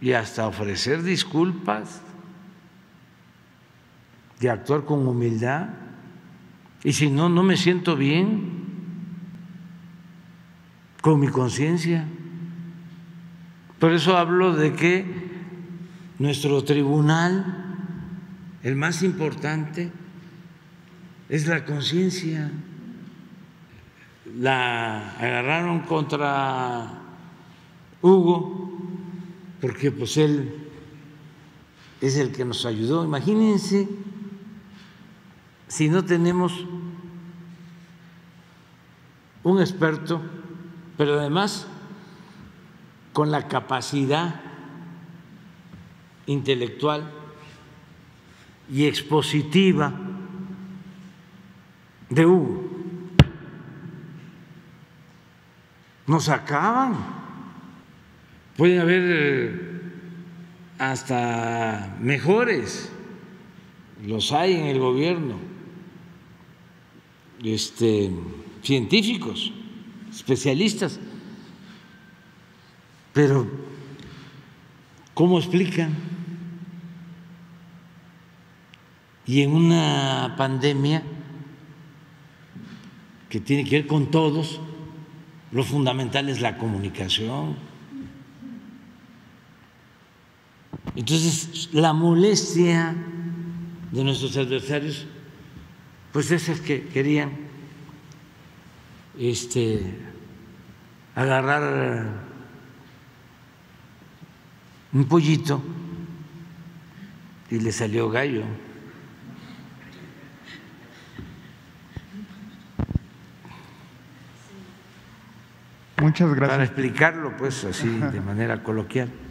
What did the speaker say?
y hasta ofrecer disculpas, de actuar con humildad. Y si no, no me siento bien con mi conciencia. Por eso hablo de que nuestro tribunal, el más importante, es la conciencia. La agarraron contra Hugo porque pues él es el que nos ayudó. Imagínense si no tenemos un experto, pero además con la capacidad intelectual y expositiva de Hugo. Nos acaban. Pueden haber eh, hasta mejores, los hay en el gobierno, este, científicos, especialistas, pero ¿cómo explican? Y en una pandemia que tiene que ver con todos, lo fundamental es la comunicación. Entonces, la molestia de nuestros adversarios, pues es el que querían este, agarrar un pollito y le salió gallo. Muchas gracias. Para explicarlo, pues así, de manera coloquial.